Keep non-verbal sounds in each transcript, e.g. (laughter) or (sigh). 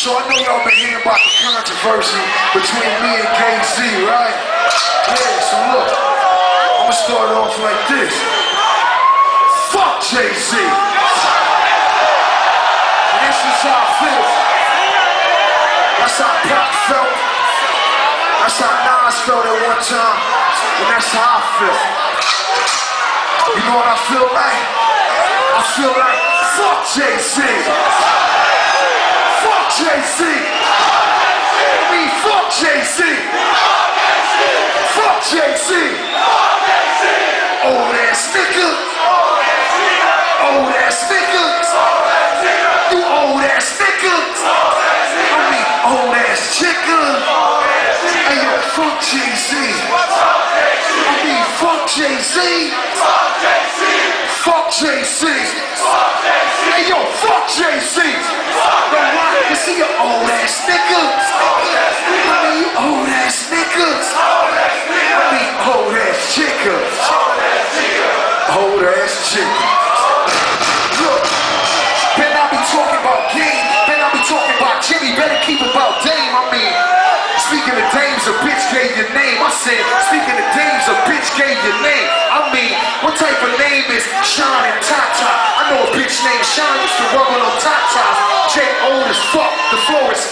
So I know y'all been hearing about the controversy between me and KC, right? Yeah, so look, I'ma start off like this. Fuck Jay-Z. This is how I feel. That's how Pac felt. That's how Nas felt at one time. And that's how I feel. You know what I feel like? I feel like fuck Jay-Z. Fuck Jay-Z. I mean, fuck Jay-Z. Fuck Jay-Z. Old ass nigga. Old ass nigga. You old ass nigga. I mean, old ass chicken. Hey, yo, fuck Jay-Z. I mean, fuck Jay-Z. Fuck Jay-Z. Yo, fuck Jay-Z. No, why? Cause he an old ass nigga. I mean, old ass nigga. I mean, old ass chicken. Old ass chicken. Look, better not be talking about game. Better not be talking about Jimmy. Better keep about Dame. I mean, speaking of dames, a bitch gave your name. I said, speaking of dames, a bitch gave your name. I mean, what type of name is Sean and Tata? I know a bitch named Sean used to rub on tatas. Jay old as fuck. The floor is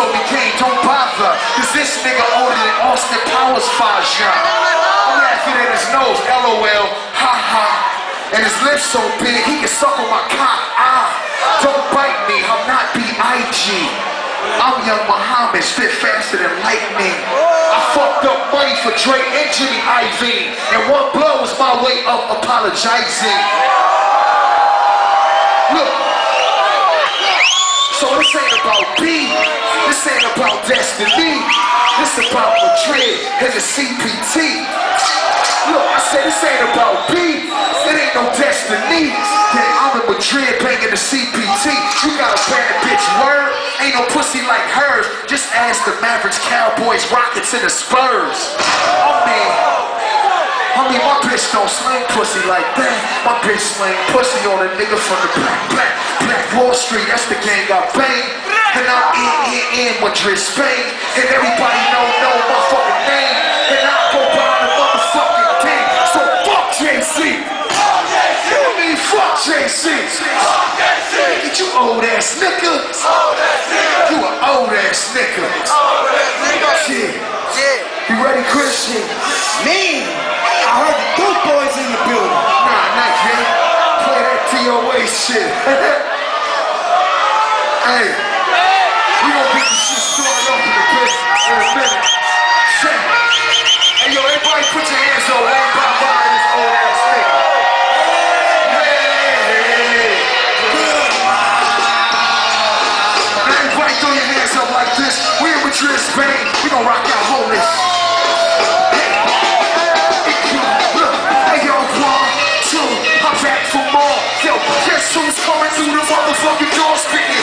told me, Kane, don't bother. Cause this nigga older than Austin Powers Faja. I'm laughing at his nose, LOL, ha ha. And his lips so big, he can suck on my cock, ah. Don't bite me, I'm not B.I.G. I'm young Muhammad, spit faster than lightning. I fucked up money for Dre and Jimmy Iovine. And one blow is my way of apologizing. Look, so this ain't about B, this ain't about destiny. This about Madrid and the CPT. Look, I said this ain't about B, it ain't no destiny. Then I'm in Madrid banging the CPT. You got a bad bitch word, ain't no pussy like hers. Just ask the Mavericks, Cowboys, Rockets, and the Spurs. Oh, I mean, I mean, my bitch don't sling pussy like that. My bitch sling pussy on a nigga from the black, black, black Wall Street. That's the gang I bang. And I'm in, in, in Madrid, Spain. And everybody know, know my fucking name. And I go by the motherfucking thing. So fuck Jay-Z. I mean, fuck Jay-Z. Fuck Jay-Z. Get you old ass nigga. You an old ass nigga. Shit. Shit. You ready, Christian? Me? I heard the Dope boys in the building. Nah, not yet. Play that TOA shit. (laughs) hey, we gonna get this shit started up in a bit, in a minute. Check. Hey, yo, everybody put your hands up. Everybody behind this old ass nigga. Everybody throw your hands up like this. We in Madrid, Spain. We gonna rock out homeless. Yo, guess who's coming through the motherfucking door spitting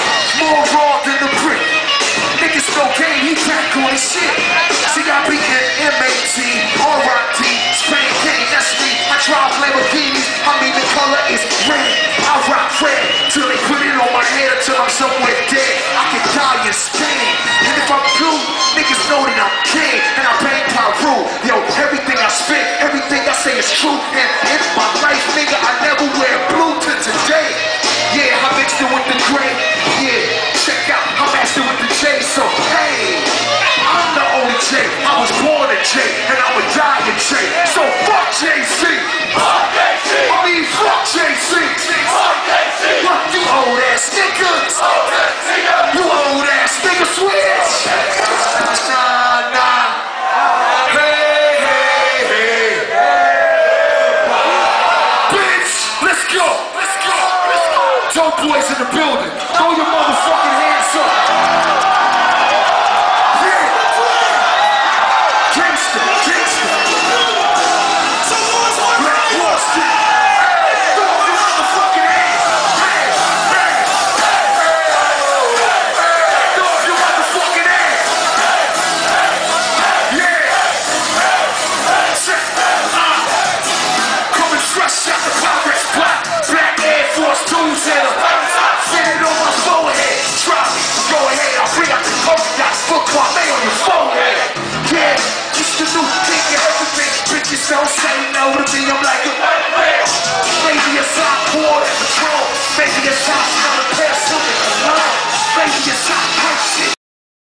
I is and in my life, nigga, I never wear blue to today. Yeah, I mixed it with the gray. Yeah, check out, I'm master with the J, so hey, I'm the only J. I was born a J, and I'ma die a J. So fuck Jay-Z. I mean, fuck Jay-Z. Fuck you old ass nigga. You old ass nigga switch. Go. Dope boys in the building. Throw your motherfucking hands up. don't say no to me, I'm like a white nightmare. Maybe it's not poor and patrol. Maybe it's not how to pass something along. Maybe it's not hurt.